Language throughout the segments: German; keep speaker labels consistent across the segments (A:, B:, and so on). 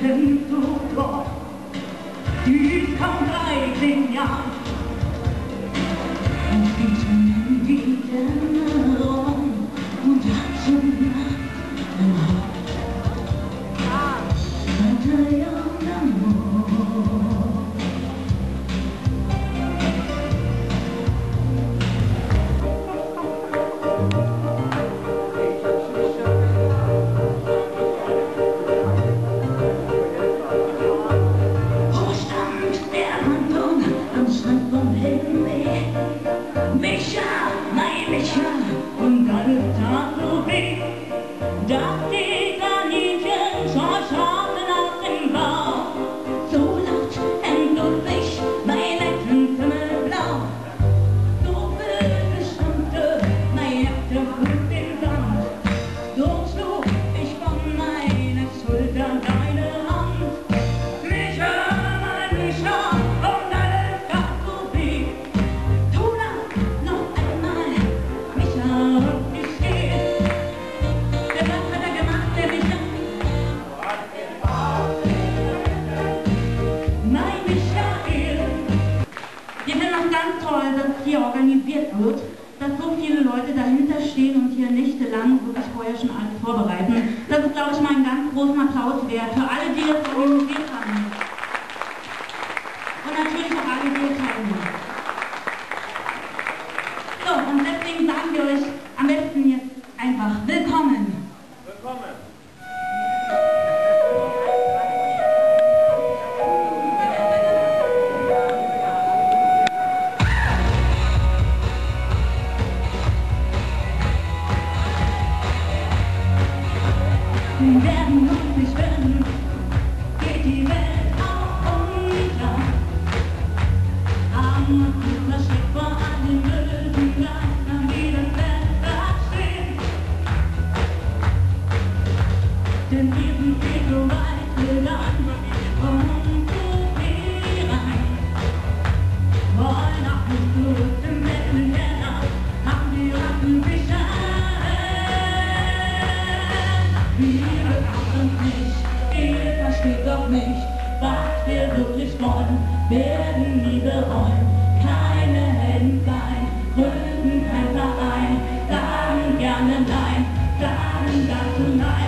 A: 人如土，落雨襟低，令。Leute dahinter stehen und hier nächtelang wirklich vorher schon alles vorbereiten. Das ist, glaube ich, mal ein ganz großer Applaus wert für alle, die das organisiert haben. werden uns nicht finden, geht die Welt auch unklar. Armer Kuhler steht vor all blöden Jahren am Widerstand da stehen. Denn Wir atmen dich, ihr versteht doch nicht, was wir wirklich wollen, werden nie bereuen. Keine Händein, gründen kein Verein, sagen gerne nein, sagen dazu nein.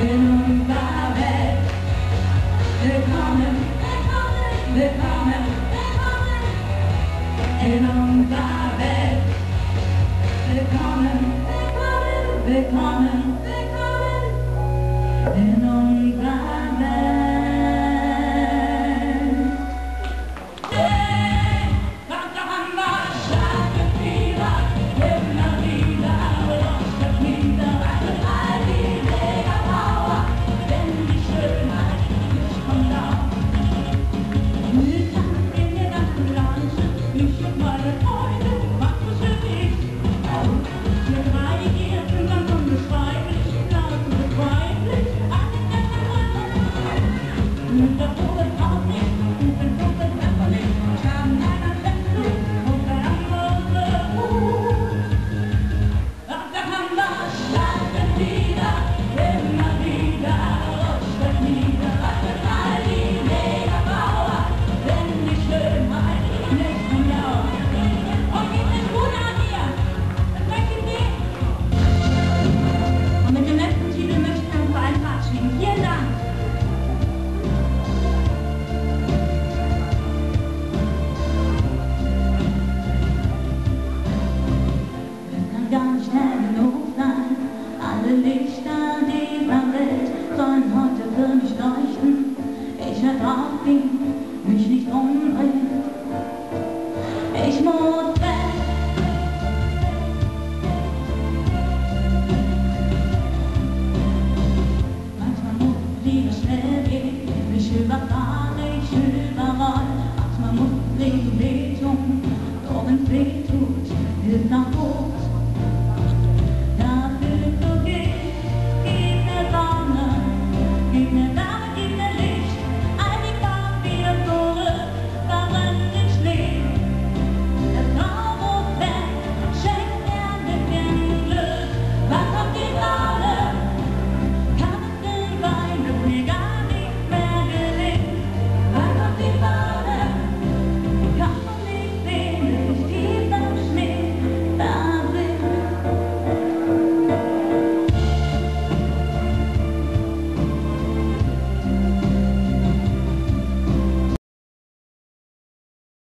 A: in. They're coming, they're coming, they're coming, they're coming. They're coming, they're coming, they're coming, they're coming, on my bed. mag ihn, mich nicht umbringen. Ich muss Manchmal muss Liebe schnell gehen, mich überfahren, ich überrollen. Manchmal muss Leben wehtun, doch wenn es wehtut, hilft